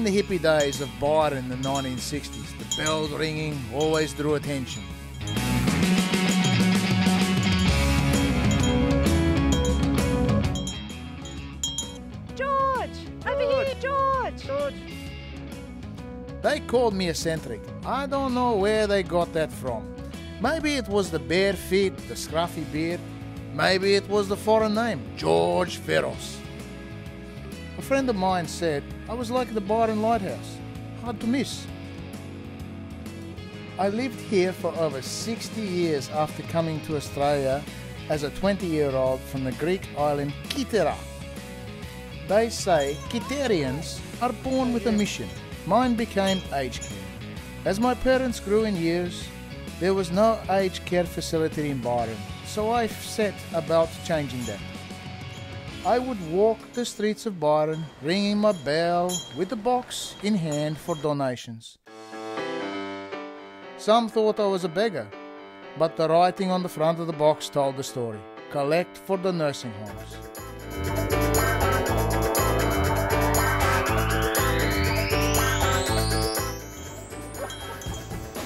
in the hippie days of Byron in the 1960s, the bells ringing always drew attention. George! Over here, George! George. They called me eccentric. I don't know where they got that from. Maybe it was the bare feet, the scruffy beard. Maybe it was the foreign name, George Feros. A friend of mine said I was like the Byron Lighthouse, hard to miss. I lived here for over 60 years after coming to Australia as a 20 year old from the Greek island Kythera. They say Kytherians are born with a mission. Mine became aged care. As my parents grew in years, there was no aged care facility in Byron, so I set about changing that. I would walk the streets of Byron, ringing my bell with a box in hand for donations. Some thought I was a beggar, but the writing on the front of the box told the story. Collect for the nursing homes.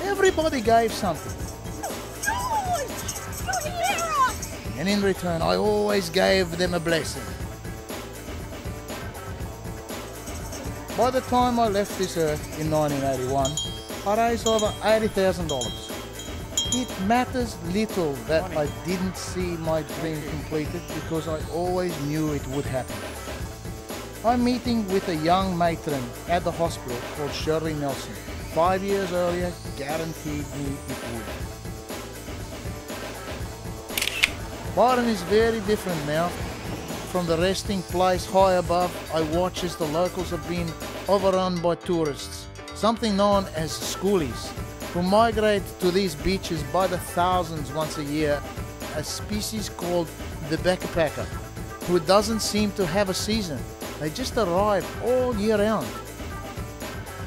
Everybody gave something, and in return, I always gave them a blessing. By the time I left this earth in 1981, I raised over $80,000. It matters little that I didn't see my dream completed because I always knew it would happen. I'm meeting with a young matron at the hospital called Shirley Nelson. Five years earlier, guaranteed me it would. Byron is very different now. From the resting place high above, I watch as the locals have been overrun by tourists, something known as schoolies, who migrate to these beaches by the thousands once a year, a species called the backpacker, who doesn't seem to have a season. They just arrive all year round.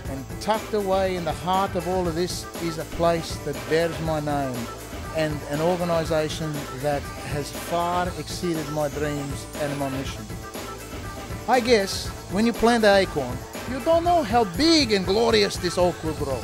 And tucked away in the heart of all of this is a place that bears my name and an organisation that has far exceeded my dreams and my mission. I guess when you plant the acorn, you don't know how big and glorious this oak will grow.